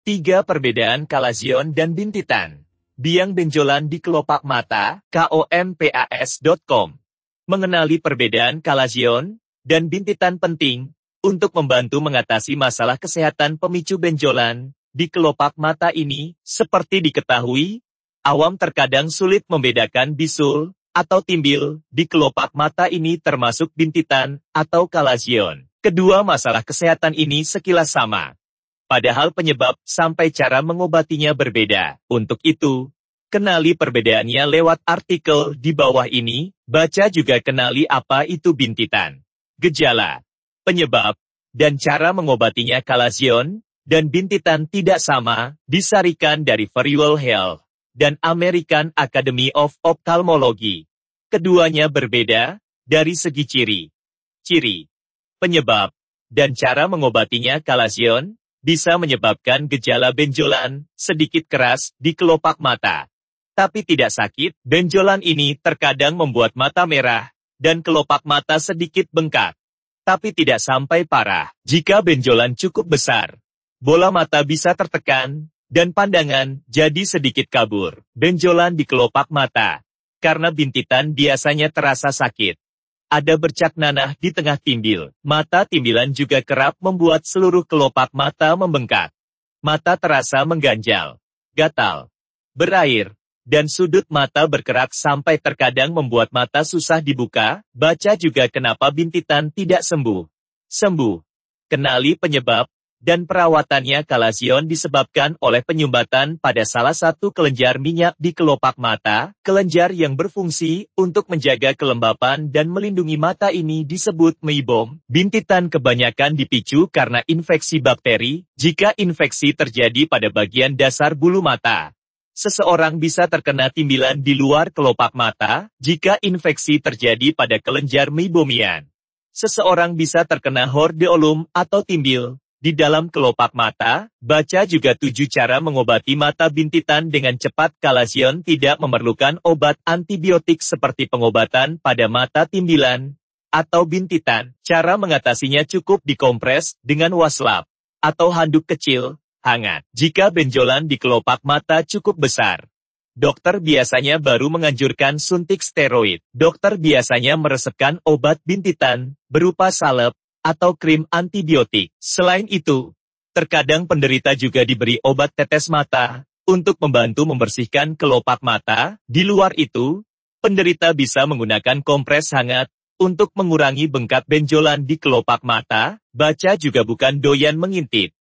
Tiga perbedaan kalasion dan bintitan. Biang benjolan di kelopak mata, kompas.com. Mengenali perbedaan kalasion dan bintitan penting untuk membantu mengatasi masalah kesehatan pemicu benjolan di kelopak mata ini, seperti diketahui, awam terkadang sulit membedakan bisul atau timbil di kelopak mata ini termasuk bintitan atau kalasion. Kedua masalah kesehatan ini sekilas sama. Padahal penyebab sampai cara mengobatinya berbeda. Untuk itu, kenali perbedaannya lewat artikel di bawah ini, baca juga kenali apa itu bintitan. Gejala, penyebab, dan cara mengobatinya kalasion, dan bintitan tidak sama, disarikan dari Virtual Health dan American Academy of Ophthalmology. Keduanya berbeda dari segi ciri, ciri, penyebab, dan cara mengobatinya kalasion, bisa menyebabkan gejala benjolan, sedikit keras, di kelopak mata. Tapi tidak sakit, benjolan ini terkadang membuat mata merah, dan kelopak mata sedikit bengkak. Tapi tidak sampai parah. Jika benjolan cukup besar, bola mata bisa tertekan, dan pandangan jadi sedikit kabur. Benjolan di kelopak mata, karena bintitan biasanya terasa sakit. Ada bercak nanah di tengah timbil. Mata timbilan juga kerap membuat seluruh kelopak mata membengkak. Mata terasa mengganjal, gatal, berair, dan sudut mata berkerak sampai terkadang membuat mata susah dibuka. Baca juga kenapa bintitan tidak sembuh. Sembuh. Kenali penyebab, dan perawatannya kalasion disebabkan oleh penyumbatan pada salah satu kelenjar minyak di kelopak mata, kelenjar yang berfungsi untuk menjaga kelembapan dan melindungi mata ini disebut meibom. Bintitan kebanyakan dipicu karena infeksi bakteri, jika infeksi terjadi pada bagian dasar bulu mata. Seseorang bisa terkena timbilan di luar kelopak mata, jika infeksi terjadi pada kelenjar meibomian. Seseorang bisa terkena hordeolum atau timbil, di dalam kelopak mata, baca juga tujuh cara mengobati mata bintitan dengan cepat kalasion tidak memerlukan obat antibiotik seperti pengobatan pada mata timbilan atau bintitan. Cara mengatasinya cukup dikompres dengan waslap atau handuk kecil, hangat. Jika benjolan di kelopak mata cukup besar, dokter biasanya baru menganjurkan suntik steroid. Dokter biasanya meresepkan obat bintitan berupa salep atau krim antibiotik. Selain itu, terkadang penderita juga diberi obat tetes mata untuk membantu membersihkan kelopak mata. Di luar itu, penderita bisa menggunakan kompres hangat untuk mengurangi bengkak benjolan di kelopak mata. Baca juga bukan doyan mengintip.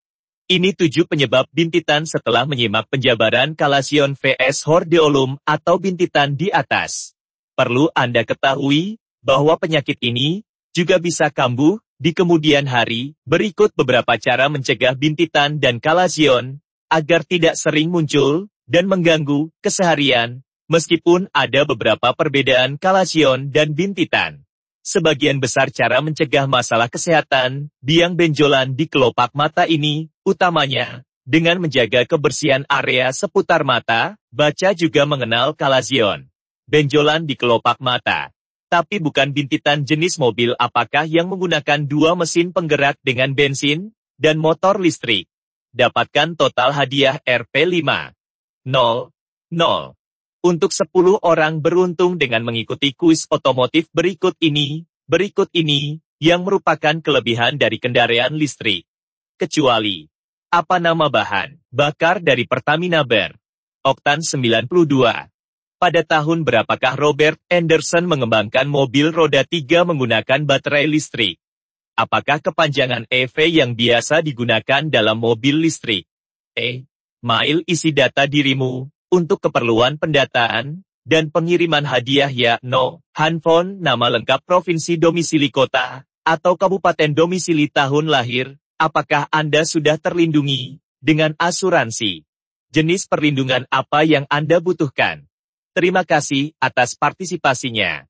Ini tujuh penyebab bintitan setelah menyimak penjabaran kalasion VS hordeolum atau bintitan di atas. Perlu Anda ketahui bahwa penyakit ini juga bisa kambuh di kemudian hari, berikut beberapa cara mencegah bintitan dan kalasion, agar tidak sering muncul, dan mengganggu, keseharian, meskipun ada beberapa perbedaan kalasion dan bintitan. Sebagian besar cara mencegah masalah kesehatan, biang benjolan di kelopak mata ini, utamanya, dengan menjaga kebersihan area seputar mata, baca juga mengenal kalasion. Benjolan di kelopak mata tapi bukan bintitan jenis mobil apakah yang menggunakan dua mesin penggerak dengan bensin dan motor listrik. Dapatkan total hadiah Rp5. 0. 0. Untuk 10 orang beruntung dengan mengikuti kuis otomotif berikut ini, berikut ini, yang merupakan kelebihan dari kendaraan listrik. Kecuali, apa nama bahan, bakar dari Pertamina Ber, Oktan 92. Pada tahun berapakah Robert Anderson mengembangkan mobil roda tiga menggunakan baterai listrik? Apakah kepanjangan EV yang biasa digunakan dalam mobil listrik? E. Mail isi data dirimu, untuk keperluan pendataan, dan pengiriman hadiah ya no, handphone, nama lengkap provinsi domisili kota, atau kabupaten domisili tahun lahir, apakah Anda sudah terlindungi, dengan asuransi? Jenis perlindungan apa yang Anda butuhkan? Terima kasih atas partisipasinya.